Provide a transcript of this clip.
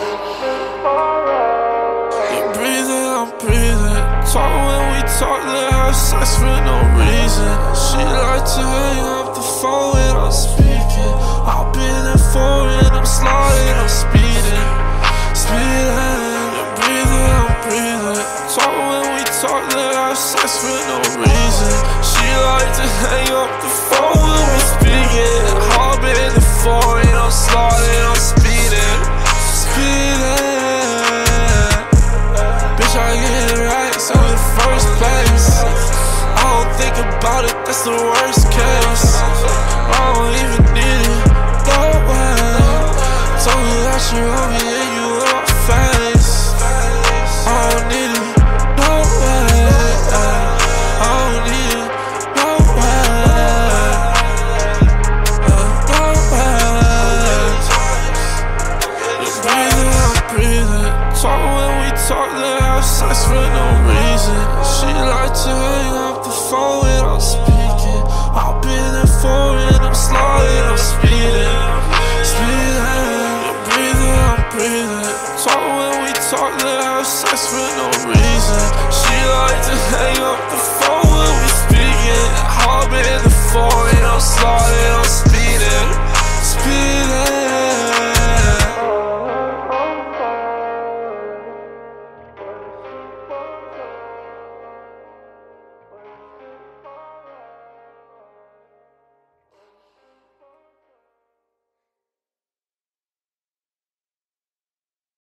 You breathing, I'm breathing. Talk when we talk, let have sex for no reason. She like to hang up the phone when I'm speaking. I've been in foreign, I'm sliding, I'm speeding, speeding. You breathing, I'm breathing. Talk when we talk, let have sex for no reason. She like to hang up the Bitch, I get it right, so in first place. I don't think about it, that's the worst case. I don't even need it, no way. Told me that you love me and you in face. I don't need it, no way. I don't need it, no way. Uh, no way. You're breathing, I'm breathing. Talk when we talk, let have sex for no reason. She like to hang up the phone when I'm speaking. I've been in foreign, I'm sliding, I'm speeding. Speeding, you're breathing, I'm breathing. Talk when we talk, let have sex for no reason. She like to hang up